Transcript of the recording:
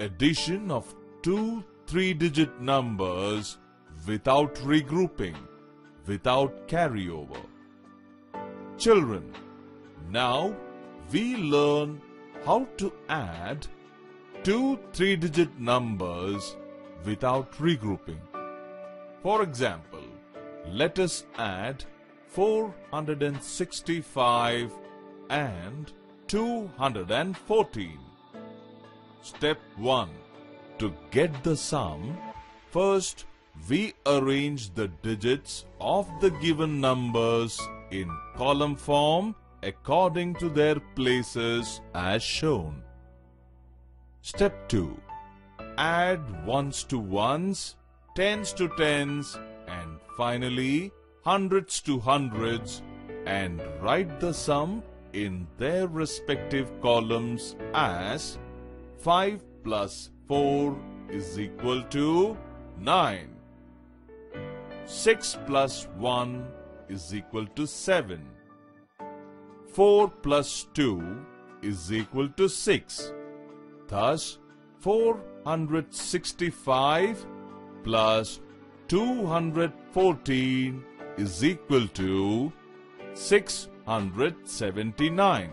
addition of two three-digit numbers without regrouping, without carryover. Children, now we learn how to add two three-digit numbers without regrouping. For example, let us add 465 and 214. Step 1. To get the sum, first we arrange the digits of the given numbers in column form according to their places as shown. Step 2. Add ones to ones, tens to tens and finally hundreds to hundreds and write the sum in their respective columns as 5 plus 4 is equal to 9. 6 plus 1 is equal to 7. 4 plus 2 is equal to 6. Thus, 465 plus 214 is equal to 679.